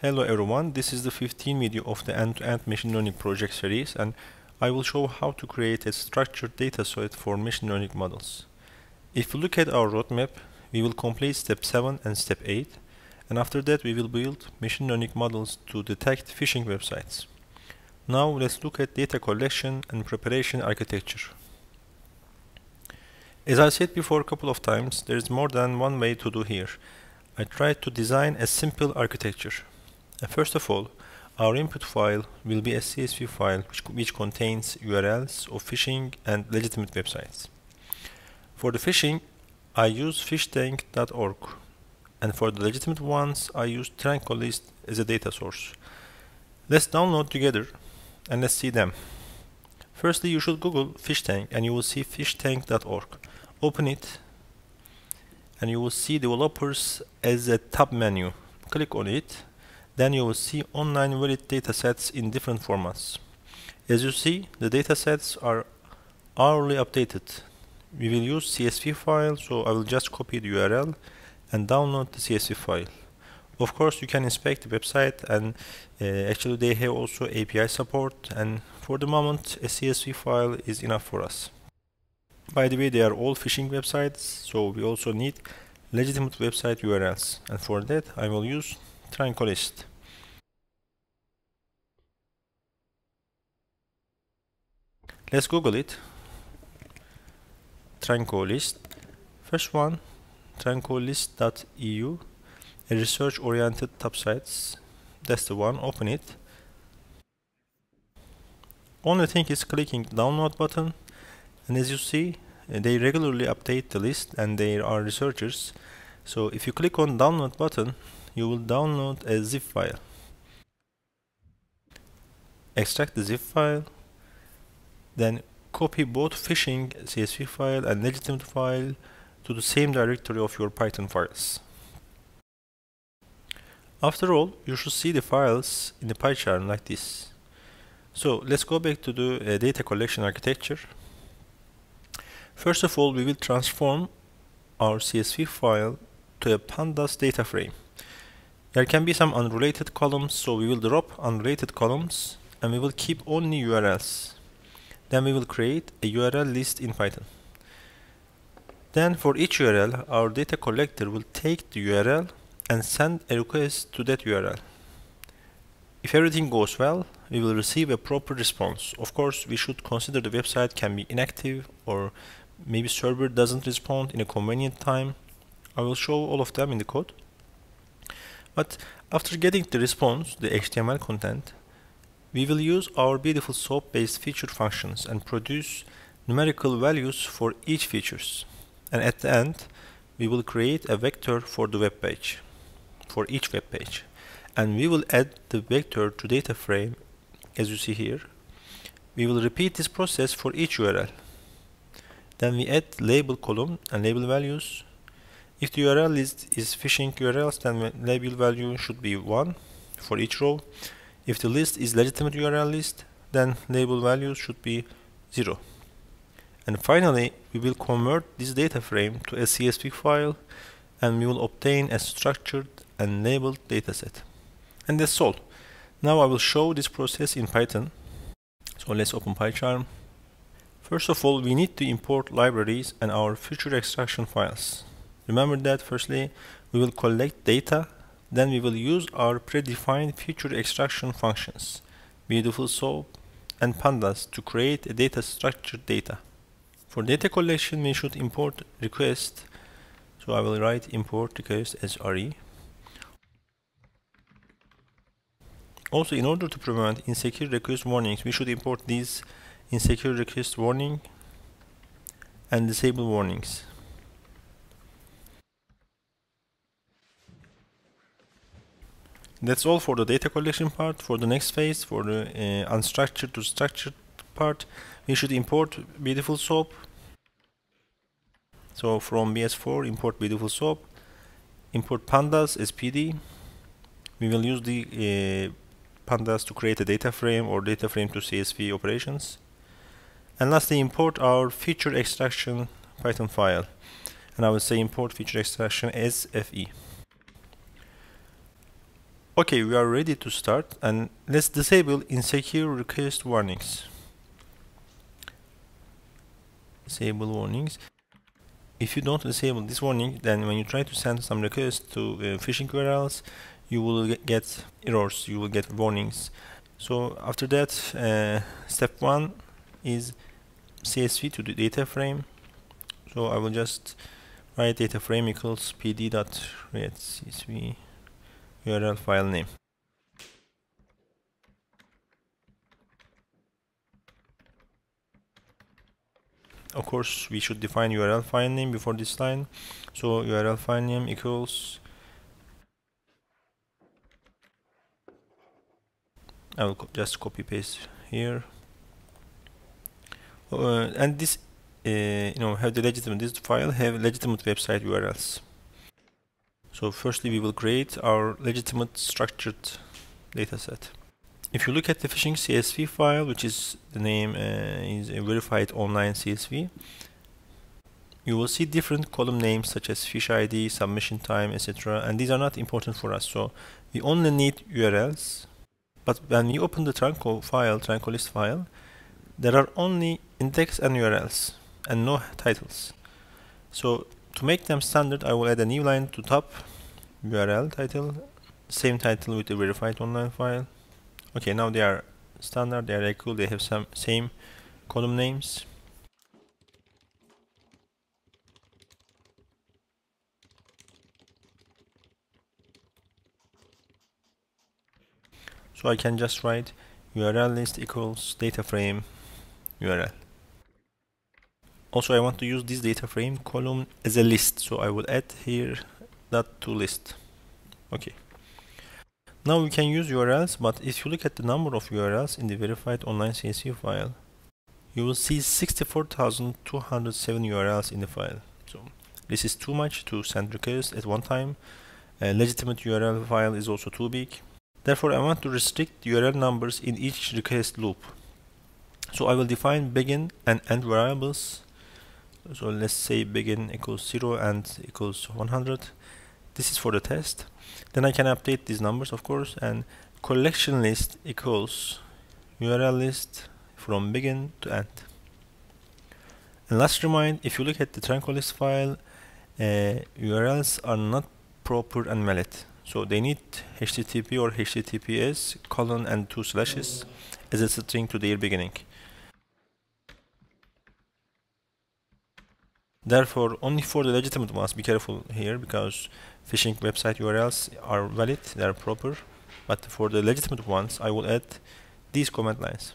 Hello everyone, this is the 15th video of the end-to-end -end machine learning project series and I will show how to create a structured data set for machine learning models. If we look at our roadmap, we will complete step 7 and step 8 and after that we will build machine learning models to detect phishing websites. Now let's look at data collection and preparation architecture. As I said before a couple of times, there is more than one way to do here. I tried to design a simple architecture. And first of all, our input file will be a CSV file which, which contains URLs of phishing and legitimate websites. For the phishing, I use phishtank.org and for the legitimate ones, I use Tranco list as a data source. Let's download together and let's see them. Firstly, you should Google phishtank and you will see phishtank.org. Open it and you will see developers as a tab menu. Click on it, then you will see online valid datasets in different formats. As you see, the datasets are hourly updated. We will use CSV file, so I will just copy the URL and download the CSV file. Of course, you can inspect the website and uh, actually they have also API support and for the moment a CSV file is enough for us. By the way, they are all phishing websites, so we also need legitimate website URLs and for that I will use Tranco list. Let's Google it. Tranco list. First one, tranco-list.eu, a research-oriented top sites. That's the one. Open it. Only thing is clicking download button, and as you see, they regularly update the list, and there are researchers. So if you click on download button, you will download a zip file. Extract the zip file, then copy both phishing CSV file and legitimate file to the same directory of your Python files. After all, you should see the files in the PyCharm like this. So let's go back to the uh, data collection architecture. First of all, we will transform our CSV file to a pandas data frame. There can be some unrelated columns, so we will drop unrelated columns and we will keep only URLs. Then we will create a URL list in Python. Then for each URL, our data collector will take the URL and send a request to that URL. If everything goes well, we will receive a proper response. Of course, we should consider the website can be inactive or maybe server doesn't respond in a convenient time. I will show all of them in the code. But after getting the response, the HTML content, we will use our Beautiful Soup-based feature functions and produce numerical values for each features. And at the end, we will create a vector for the web page, for each web page. And we will add the vector to data frame, as you see here. We will repeat this process for each URL. Then we add label column and label values if the URL list is phishing URLs, then label value should be 1 for each row. If the list is legitimate URL list, then label value should be 0. And finally, we will convert this data frame to a CSV file and we will obtain a structured and labeled dataset. And that's all. Now I will show this process in Python. So let's open PyCharm. First of all, we need to import libraries and our feature extraction files. Remember that firstly we will collect data then we will use our predefined feature extraction functions Beautiful Soup and pandas to create a data structured data. For data collection we should import request so I will write import request as RE. Also in order to prevent insecure request warnings we should import these insecure request warning and disable warnings. That's all for the data collection part. For the next phase, for the uh, unstructured to structured part, we should import Beautiful Soup. So from BS4, import Beautiful Soup, import pandas as PD. We will use the uh, pandas to create a data frame or data frame to CSV operations. And lastly, import our feature extraction Python file. And I will say import feature extraction as FE. Okay, we are ready to start and let's disable insecure request warnings. Disable warnings. If you don't disable this warning, then when you try to send some requests to uh, phishing URLs, you will get errors, you will get warnings. So after that, uh, step one is CSV to the data frame. So I will just write data frame equals pd dot read csv URL file name. Of course, we should define URL file name before this line. So URL file name equals I will co just copy paste here. Uh, and this, uh, you know, have the legitimate. This file have legitimate website URLs. So firstly, we will create our legitimate structured dataset. If you look at the phishing CSV file, which is the name uh, is a verified online CSV, you will see different column names such as phish ID, submission time, etc. And these are not important for us. So we only need URLs. But when we open the Tranco file, Tranco list file, there are only index and URLs and no titles. So to make them standard, I will add a new line to top URL title, same title with the verified online file. Okay, now they are standard, they are equal, they have some same column names. So I can just write URL list equals data frame URL. Also, I want to use this data frame column as a list. So I will add here that to list. Okay. Now we can use URLs, but if you look at the number of URLs in the verified online CSV file, you will see 64,207 URLs in the file. So this is too much to send requests at one time. A legitimate URL file is also too big. Therefore, I want to restrict URL numbers in each request loop. So I will define begin and end variables so let's say begin equals 0 and equals 100 this is for the test. Then I can update these numbers of course and collection list equals URL list from begin to end. And last remind if you look at the Tranco list file uh, URLs are not proper and valid. So they need HTTP or HTTPS colon and two slashes as a string to their beginning Therefore, only for the legitimate ones, be careful here because phishing website URLs are valid, they are proper. But for the legitimate ones, I will add these command lines.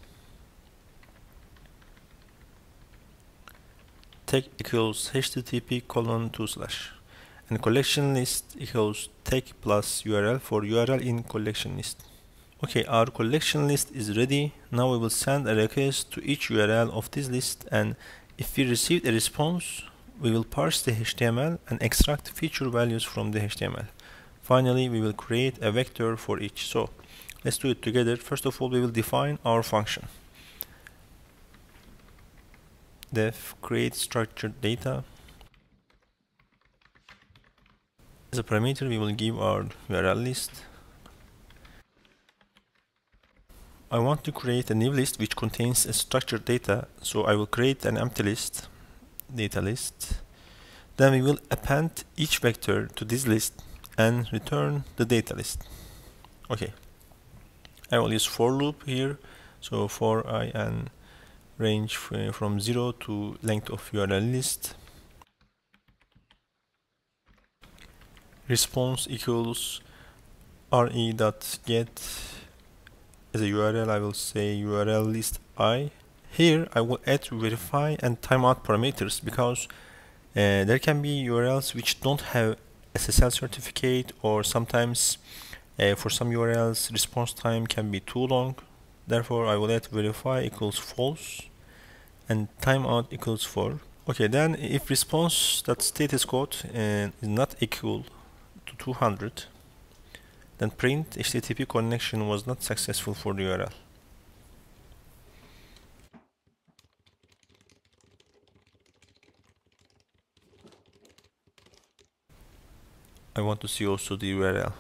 Tag equals http colon 2 slash and collection list equals tag plus URL for URL in collection list. Okay, our collection list is ready. Now we will send a request to each URL of this list and if we received a response, we will parse the HTML and extract feature values from the HTML. Finally, we will create a vector for each. So let's do it together. First of all, we will define our function. def create structured data. As a parameter, we will give our URL list. I want to create a new list which contains a structured data, so I will create an empty list data list. Then we will append each vector to this list and return the data list. Okay. I will use for loop here. So for i and range uh, from 0 to length of URL list. Response equals re dot get as a URL I will say URL list i here I will add verify and timeout parameters because uh, there can be URLs which don't have SSL certificate or sometimes uh, for some URLs response time can be too long. Therefore I will add verify equals false and timeout equals 4 okay then if response that status code uh, is not equal to 200 then print HTTP connection was not successful for the URL I want to see also the URL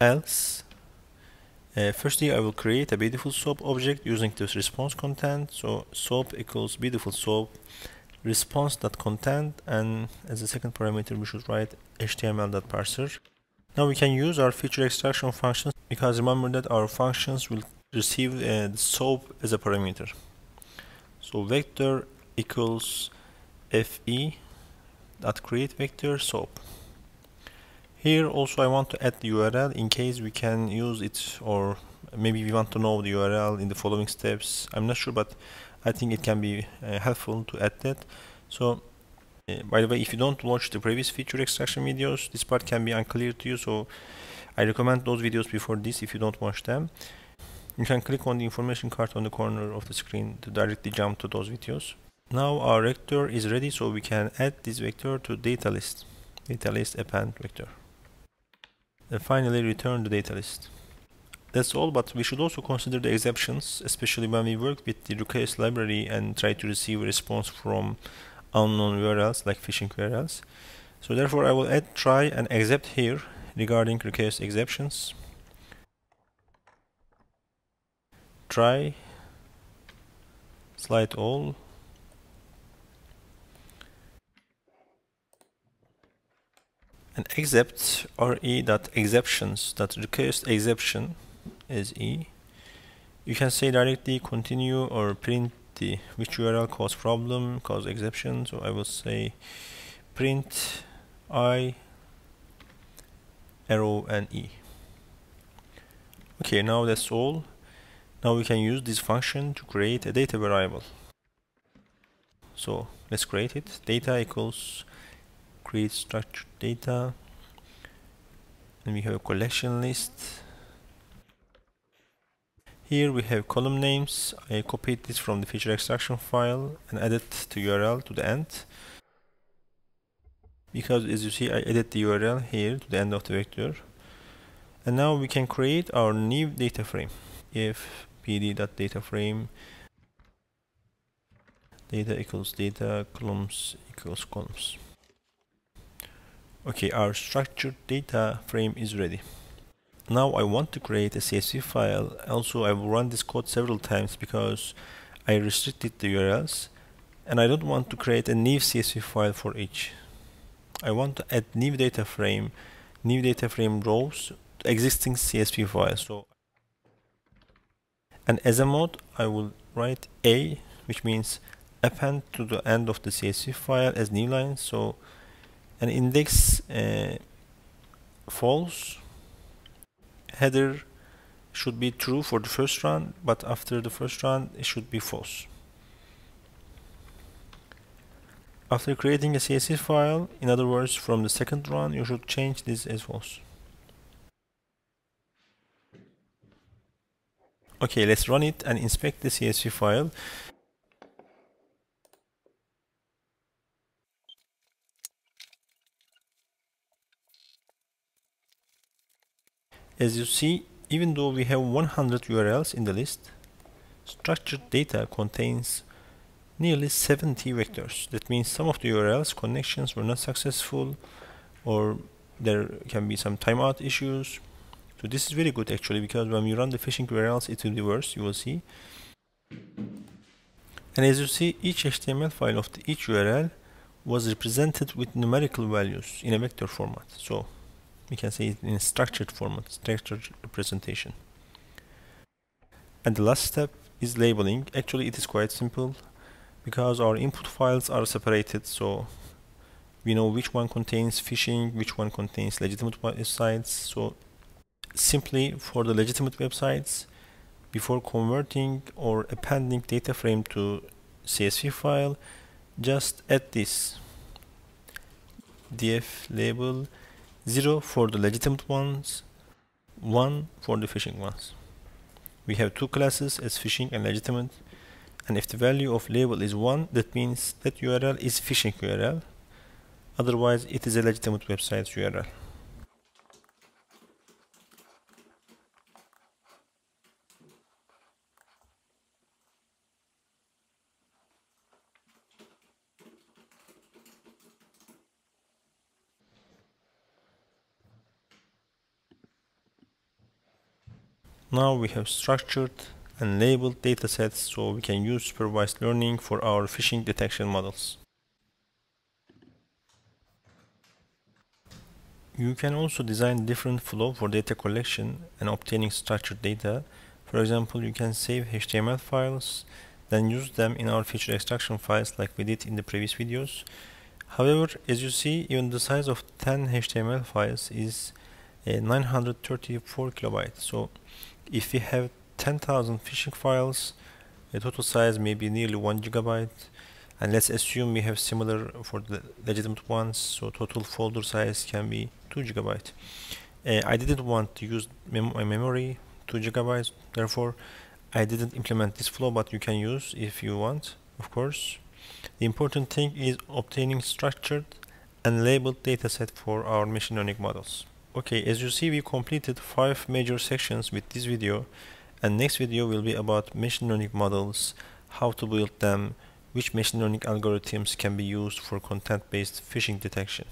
else uh, firstly I will create a Beautiful Soup object using this response content. So soap equals Beautiful Soup response.content and as a second parameter we should write html.parser now we can use our feature extraction functions because remember that our functions will receive uh, the soap as a parameter. So vector equals fe dot create vector soap here also I want to add the URL in case we can use it or maybe we want to know the URL in the following steps. I'm not sure but I think it can be uh, helpful to add that. So uh, by the way if you don't watch the previous feature extraction videos this part can be unclear to you so I recommend those videos before this if you don't watch them. You can click on the information card on the corner of the screen to directly jump to those videos. Now our vector is ready so we can add this vector to data list. Data list append vector and finally return the data list. That's all, but we should also consider the exceptions, especially when we work with the request library and try to receive a response from unknown URLs like phishing URLs. So therefore I will add try and except here regarding request exceptions. Try slide all and except re dot exceptions dot request exception is e you can say directly continue or print the which url cause problem cause exception so i will say print i arrow and e. Okay now that's all. Now we can use this function to create a data variable. So let's create it. Data equals create structured data. And we have a collection list. Here we have column names. I copied this from the feature extraction file and added the URL to the end. Because as you see I added the URL here to the end of the vector. And now we can create our new data frame. If pd.dataframe data equals data columns equals columns Okay, our structured data frame is ready. Now I want to create a CSV file. Also, I will run this code several times because I restricted the URLs and I don't want to create a new CSV file for each. I want to add new data frame, new data frame rows to existing CSV file. So, and as a mode, I will write A, which means append to the end of the CSV file as new line. So an index uh, false. Header should be true for the first run but after the first run it should be false. After creating a CSV file in other words from the second run you should change this as false. Okay let's run it and inspect the CSV file As you see, even though we have 100 URLs in the list, structured data contains nearly 70 vectors. That means some of the URLs connections were not successful or there can be some timeout issues. So this is very good actually because when you run the phishing URLs it will be worse, you will see. And as you see, each HTML file of each URL was represented with numerical values in a vector format. So we can say it in structured format, structured representation. And the last step is labeling. Actually, it is quite simple because our input files are separated. So we know which one contains phishing, which one contains legitimate websites. So simply for the legitimate websites, before converting or appending data frame to CSV file, just add this df label 0 for the legitimate ones, 1 for the phishing ones. We have two classes as phishing and legitimate and if the value of label is 1 that means that URL is phishing URL otherwise it is a legitimate website URL. Now we have structured and labeled datasets so we can use supervised learning for our phishing detection models. You can also design different flow for data collection and obtaining structured data. For example, you can save HTML files, then use them in our feature extraction files like we did in the previous videos. However, as you see, even the size of 10 HTML files is uh, 934 kilobytes. So if we have 10,000 phishing files, the total size may be nearly 1 gigabyte. And let's assume we have similar for the legitimate ones so total folder size can be 2 gigabyte. Uh, I didn't want to use mem my memory 2 gigabytes therefore I didn't implement this flow but you can use if you want of course. The important thing is obtaining structured and labeled dataset for our machine learning models okay as you see we completed five major sections with this video and next video will be about machine learning models how to build them which machine learning algorithms can be used for content-based phishing detection.